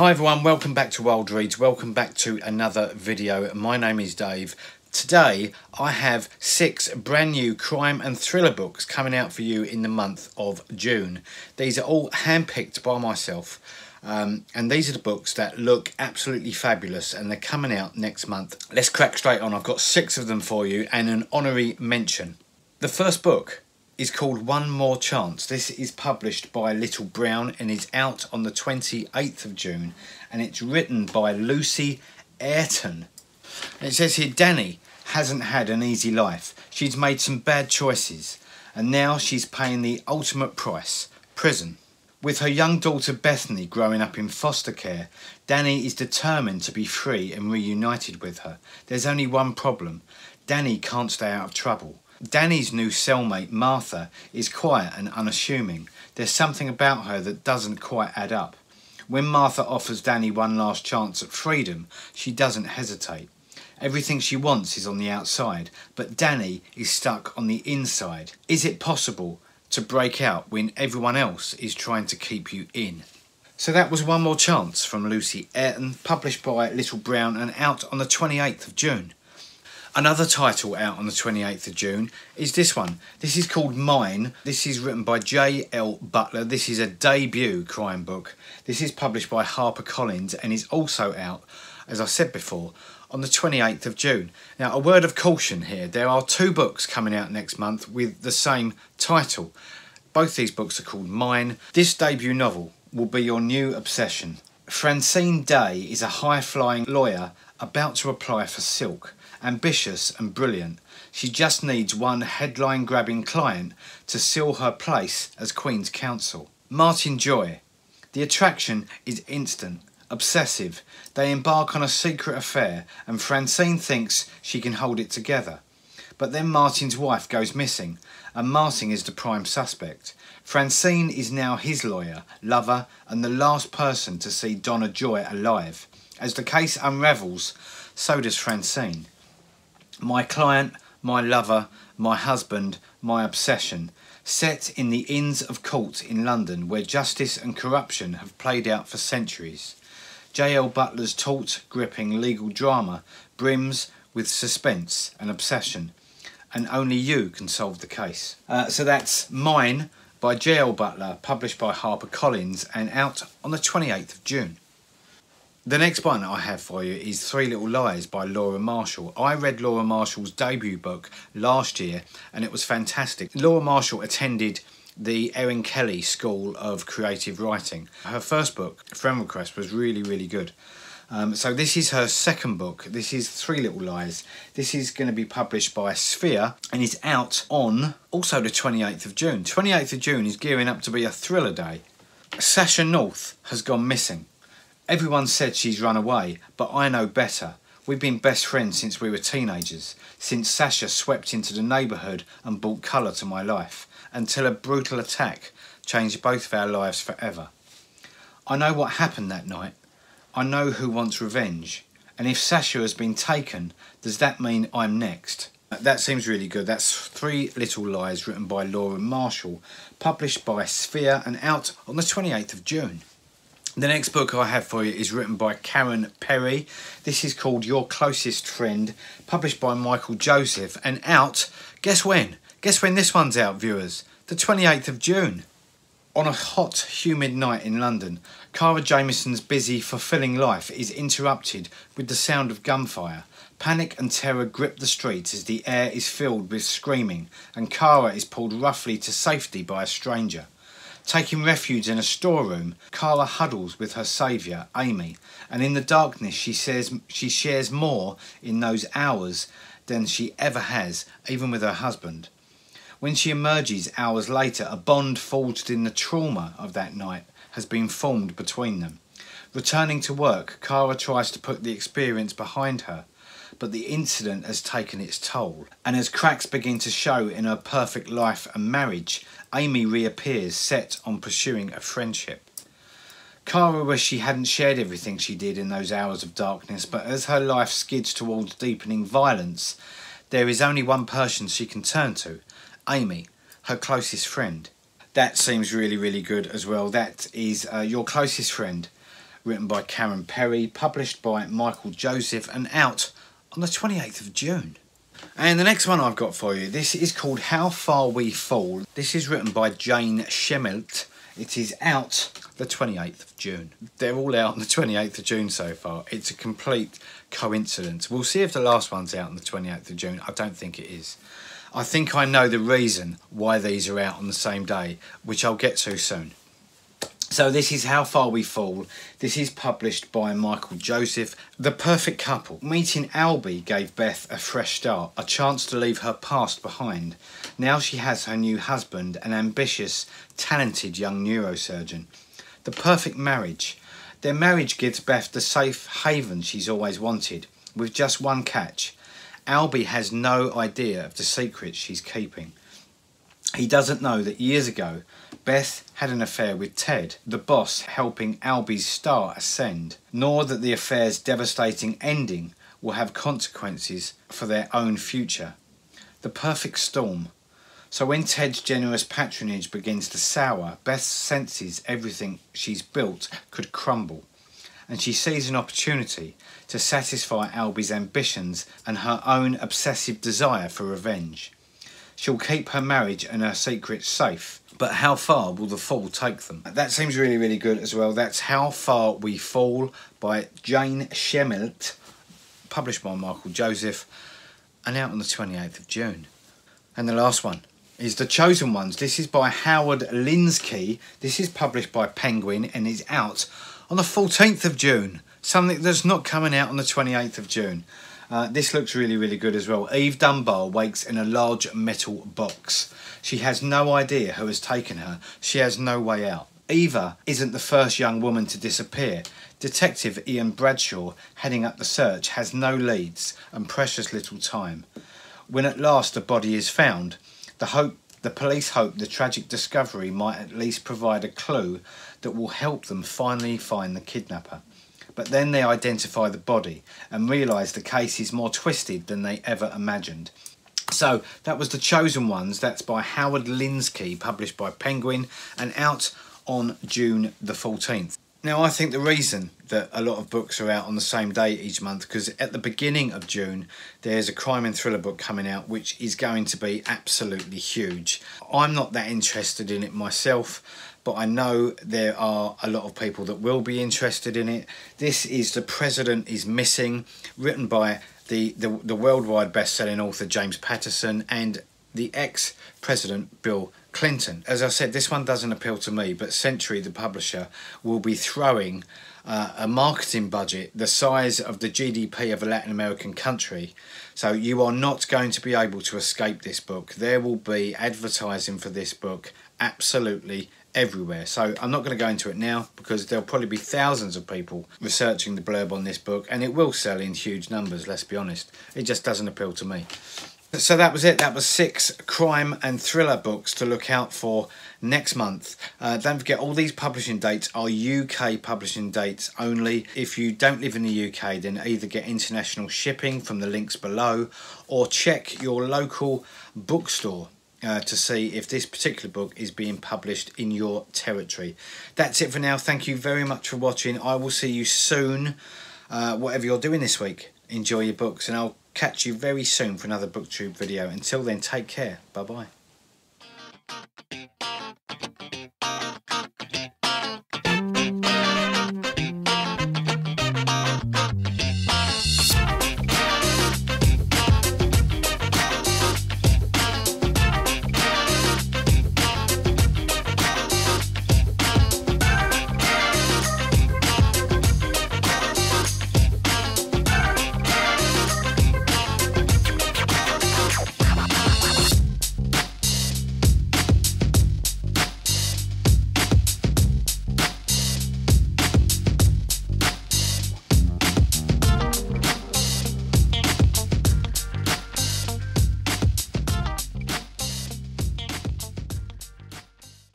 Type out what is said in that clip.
Hi everyone, welcome back to Wilde Reads, welcome back to another video. My name is Dave. Today I have six brand new crime and thriller books coming out for you in the month of June. These are all handpicked by myself um, and these are the books that look absolutely fabulous and they're coming out next month. Let's crack straight on, I've got six of them for you and an honorary mention. The first book is called One More Chance. This is published by Little Brown and is out on the 28th of June and it's written by Lucy Ayrton. And it says here Danny hasn't had an easy life. She's made some bad choices and now she's paying the ultimate price prison. With her young daughter Bethany growing up in foster care, Danny is determined to be free and reunited with her. There's only one problem Danny can't stay out of trouble. Danny's new cellmate, Martha, is quiet and unassuming. There's something about her that doesn't quite add up. When Martha offers Danny one last chance at freedom, she doesn't hesitate. Everything she wants is on the outside, but Danny is stuck on the inside. Is it possible to break out when everyone else is trying to keep you in? So that was One More Chance from Lucy Ayrton, published by Little Brown and out on the 28th of June. Another title out on the 28th of June is this one. This is called Mine. This is written by J.L. Butler. This is a debut crime book. This is published by HarperCollins and is also out, as I said before, on the 28th of June. Now, a word of caution here. There are two books coming out next month with the same title. Both these books are called Mine. This debut novel will be your new obsession. Francine Day is a high-flying lawyer about to apply for Silk ambitious and brilliant. She just needs one headline grabbing client to seal her place as Queen's Counsel. Martin Joy. The attraction is instant, obsessive. They embark on a secret affair and Francine thinks she can hold it together. But then Martin's wife goes missing and Martin is the prime suspect. Francine is now his lawyer, lover and the last person to see Donna Joy alive. As the case unravels, so does Francine. My client, my lover, my husband, my obsession, set in the Inns of Court in London where justice and corruption have played out for centuries. J.L. Butler's taut, gripping legal drama brims with suspense and obsession, and only you can solve the case. Uh, so that's Mine by J.L. Butler, published by HarperCollins and out on the 28th of June. The next one I have for you is Three Little Lies by Laura Marshall. I read Laura Marshall's debut book last year and it was fantastic. Laura Marshall attended the Erin Kelly School of Creative Writing. Her first book, Friend Request, was really, really good. Um, so this is her second book. This is Three Little Lies. This is going to be published by Sphere and is out on also the 28th of June. 28th of June is gearing up to be a thriller day. Sasha North has gone missing. Everyone said she's run away, but I know better. We've been best friends since we were teenagers, since Sasha swept into the neighbourhood and brought colour to my life, until a brutal attack changed both of our lives forever. I know what happened that night. I know who wants revenge. And if Sasha has been taken, does that mean I'm next? That seems really good. That's Three Little Lies written by Laura Marshall, published by Sphere and out on the 28th of June. The next book I have for you is written by Karen Perry. This is called Your Closest Friend, published by Michael Joseph and out, guess when? Guess when this one's out, viewers? The 28th of June. On a hot, humid night in London, Cara Jamieson's busy, fulfilling life is interrupted with the sound of gunfire. Panic and terror grip the streets as the air is filled with screaming and Cara is pulled roughly to safety by a stranger. Taking refuge in a storeroom, Cara huddles with her saviour, Amy, and in the darkness she says she shares more in those hours than she ever has, even with her husband. When she emerges hours later, a bond forged in the trauma of that night has been formed between them. Returning to work, Cara tries to put the experience behind her, but the incident has taken its toll. And as cracks begin to show in her perfect life and marriage, Amy reappears set on pursuing a friendship. Cara wished she hadn't shared everything she did in those hours of darkness, but as her life skids towards deepening violence, there is only one person she can turn to Amy, her closest friend. That seems really, really good as well. That is uh, Your Closest Friend written by Karen Perry, published by Michael Joseph, and out on the 28th of June. And the next one I've got for you, this is called How Far We Fall. This is written by Jane Shemilt. It is out the 28th of June. They're all out on the 28th of June so far. It's a complete coincidence. We'll see if the last one's out on the 28th of June. I don't think it is. I think I know the reason why these are out on the same day, which I'll get to soon. So this is How Far We Fall. This is published by Michael Joseph. The Perfect Couple. Meeting Albie gave Beth a fresh start, a chance to leave her past behind. Now she has her new husband, an ambitious, talented young neurosurgeon. The perfect marriage. Their marriage gives Beth the safe haven she's always wanted, with just one catch. Albie has no idea of the secrets she's keeping. He doesn't know that years ago, Beth had an affair with Ted, the boss helping Albie's star ascend, nor that the affair's devastating ending will have consequences for their own future. The perfect storm. So when Ted's generous patronage begins to sour, Beth senses everything she's built could crumble, and she sees an opportunity to satisfy Albie's ambitions and her own obsessive desire for revenge. She'll keep her marriage and her secrets safe. But how far will the fall take them? That seems really, really good as well. That's How Far We Fall by Jane Shemilt, published by Michael Joseph, and out on the 28th of June. And the last one is The Chosen Ones. This is by Howard Linskey. This is published by Penguin and is out on the 14th of June. Something that's not coming out on the 28th of June. Uh, this looks really, really good as well. Eve Dunbar wakes in a large metal box. She has no idea who has taken her. She has no way out. Eva isn't the first young woman to disappear. Detective Ian Bradshaw, heading up the search, has no leads and precious little time. When at last the body is found, the hope the police hope the tragic discovery might at least provide a clue that will help them finally find the kidnapper. But then they identify the body and realise the case is more twisted than they ever imagined. So that was The Chosen Ones. That's by Howard Linskey, published by Penguin and out on June the 14th. Now, I think the reason that a lot of books are out on the same day each month because at the beginning of June there's a crime and thriller book coming out which is going to be absolutely huge. I'm not that interested in it myself, but I know there are a lot of people that will be interested in it. This is The President is Missing, written by the, the, the worldwide best-selling author James Patterson and the ex-president Bill Clinton. As I said, this one doesn't appeal to me, but Century, the publisher, will be throwing uh, a marketing budget the size of the GDP of a Latin American country. So you are not going to be able to escape this book. There will be advertising for this book absolutely everywhere. So I'm not going to go into it now because there'll probably be thousands of people researching the blurb on this book and it will sell in huge numbers, let's be honest. It just doesn't appeal to me. So that was it. That was six crime and thriller books to look out for next month. Uh, don't forget, all these publishing dates are UK publishing dates only. If you don't live in the UK, then either get international shipping from the links below or check your local bookstore. Uh, to see if this particular book is being published in your territory. That's it for now. Thank you very much for watching. I will see you soon, uh, whatever you're doing this week. Enjoy your books, and I'll catch you very soon for another booktube video. Until then, take care. Bye bye.